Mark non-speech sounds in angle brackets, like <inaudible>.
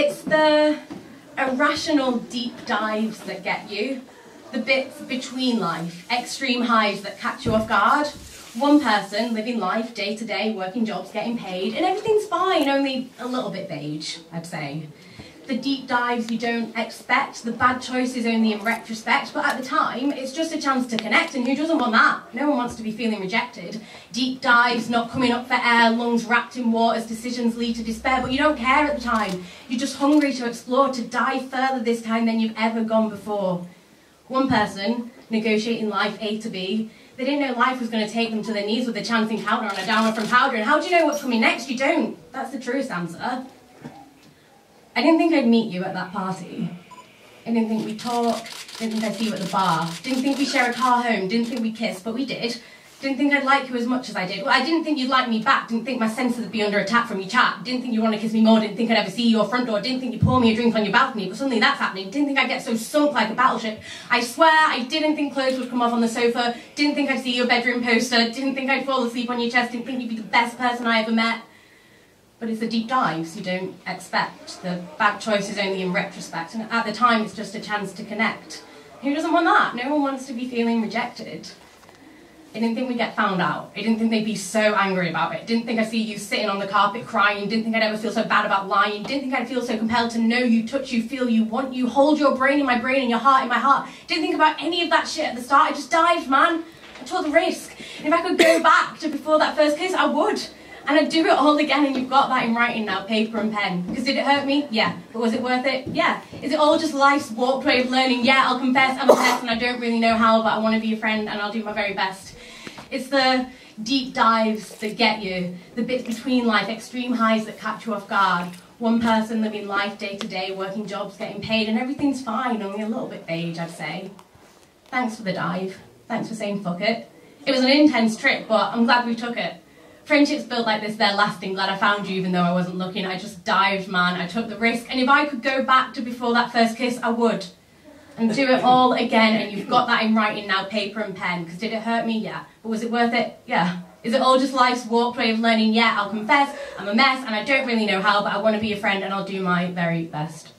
It's the irrational deep dives that get you, the bits between life, extreme highs that catch you off guard. One person living life day to day, working jobs, getting paid, and everything's fine, only a little bit beige, I'd say the deep dives you don't expect, the bad choices only in retrospect, but at the time, it's just a chance to connect, and who doesn't want that? No one wants to be feeling rejected. Deep dives, not coming up for air, lungs wrapped in waters, decisions lead to despair, but you don't care at the time. You're just hungry to explore, to dive further this time than you've ever gone before. One person, negotiating life A to B, they didn't know life was going to take them to their knees with a chance encounter on a downward from powder, and how do you know what's coming next? You don't. That's the truest answer. I didn't think I'd meet you at that party. I didn't think we'd talk. Didn't think I'd see you at the bar. Didn't think we'd share a car home. Didn't think we'd kiss, but we did. Didn't think I'd like you as much as I did. Well, I didn't think you'd like me back. Didn't think my senses would be under attack from your chat. Didn't think you'd want to kiss me more. Didn't think I'd ever see your front door. Didn't think you'd pour me a drink on your balcony. But suddenly that's happening. Didn't think I'd get so sunk like a battleship. I swear I didn't think clothes would come off on the sofa. Didn't think I'd see your bedroom poster. Didn't think I'd fall asleep on your chest. Didn't think you'd be the best person I ever met. But it's the deep dives you don't expect. The bad choices only in retrospect. And at the time, it's just a chance to connect. Who doesn't want that? No one wants to be feeling rejected. I didn't think we'd get found out. I didn't think they'd be so angry about it. Didn't think I'd see you sitting on the carpet crying. Didn't think I'd ever feel so bad about lying. Didn't think I'd feel so compelled to know you, touch you, feel you, want you, hold your brain in my brain and your heart in my heart. Didn't think about any of that shit at the start. I just dived, man. I took the risk. And if I could go <coughs> back to before that first kiss, I would. And I'd do it all again, and you've got that in writing now, paper and pen. Because did it hurt me? Yeah. But was it worth it? Yeah. Is it all just life's walked way of learning? Yeah, I'll confess I'm a mess and I don't really know how, but I want to be a friend and I'll do my very best. It's the deep dives that get you, the bits between life, extreme highs that catch you off guard. One person living life day to day, working jobs, getting paid, and everything's fine, only a little bit beige, I'd say. Thanks for the dive. Thanks for saying fuck it. It was an intense trip, but I'm glad we took it friendships built like this, they're lasting. Glad I found you, even though I wasn't looking. I just dived, man. I took the risk. And if I could go back to before that first kiss, I would. And do it all again. And you've got that in writing now, paper and pen. Because did it hurt me? Yeah. But was it worth it? Yeah. Is it all just life's walked way of learning? Yeah, I'll confess. I'm a mess and I don't really know how, but I want to be a friend and I'll do my very best.